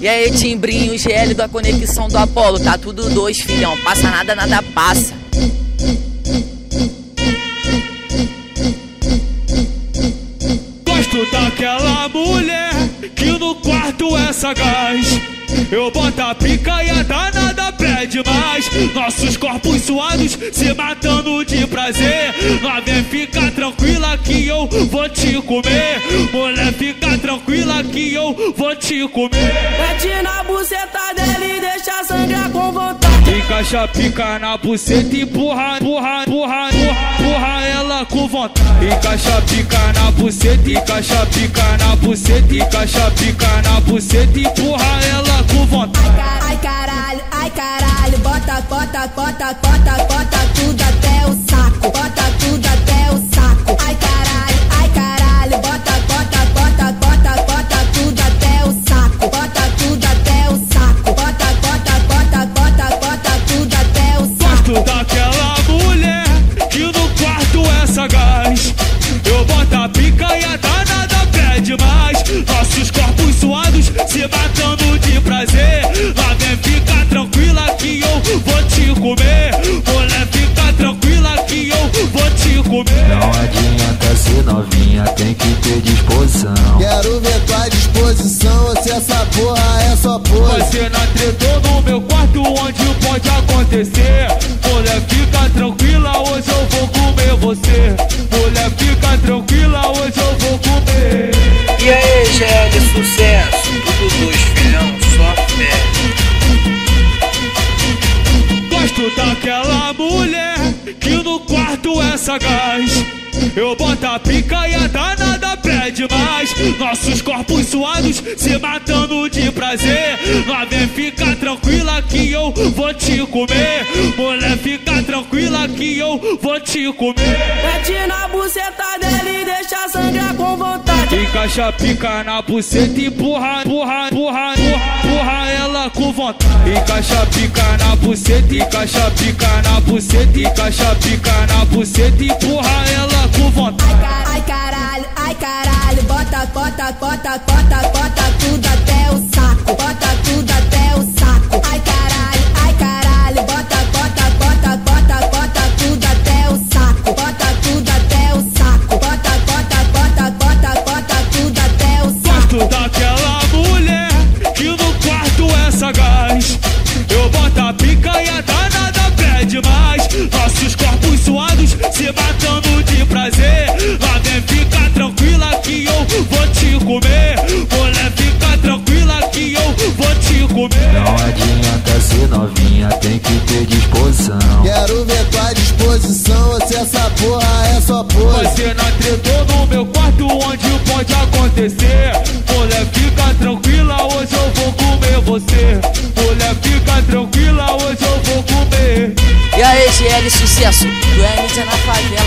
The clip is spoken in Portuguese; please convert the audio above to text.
E aí, timbrinho, GL da conexão do Apolo. Tá tudo dois, filhão. Passa nada, nada passa. Gosto daquela mulher que no quarto é sagaz. Eu boto a pica e a danada pede mais. Nossos corpos suados se matando de prazer. Lá vem fica tranquila que eu vou te comer. Mulher, fica tranquila que eu vou te comer. Mete na buceta dele e deixa sangrar com vontade. Encaixa a pica na buceta e empurra, empurra, empurra, empurra, empurra ela com vontade. Encaixa a pica na buceta, encaixa a pica na buceta, encaixa a pica na buceta e empurra ela com vontade. Bota, bota, bota, bota, tudo até o saco. Bota tudo até o saco. Ai caralho, ai caralho, bota, bota, bota, bota, bota tudo até o saco. Bota tudo até o saco. Bota, bota, bota, bota, bota tudo até o saco. Gosto daquela mulher que no quarto é sagaz. Eu boto a pica e a danada pede mais. Nossos corpos suados se matando novinha, tem que ter disposição. Quero ver tua disposição, se essa porra é só pose. Você não tretou no meu quarto onde pode acontecer. Mulher, fica tranquila, hoje eu vou comer você. Mulher, fica tranquila, hoje eu vou comer. E aí, GL, sucesso. Tudo dois, filhão, só fé. Gosto daquela mulher que no quarto é sagaz. Eu boto a pica e a danada pede mais. Nossos corpos suados se matando de prazer. Lá vem, fica tranquila que eu vou te comer. Mulher, fica tranquila que eu vou te comer. Mete na buceta dele e deixa sangrar com vontade. Encaixa pica na buceta empurra, empurra, empurra, empurra, ela com vontade. Encaixa pica na buceta, encaixa pica na buceta, encaixa pica na buceta empurra ela com vontade. Ai caralho, ai caralho, bota, bota, bota, bota te comer. Mulher, fica tranquila que eu vou te comer. Não adianta ser novinha, tem que ter disposição. Quero ver tua disposição, se essa porra é só pose. Você não tretou no meu quarto onde pode acontecer. Mulher, fica tranquila, hoje eu vou comer você. Mulher, fica tranquila, hoje eu vou comer. E aí, GL, sucesso. É mídia na favela,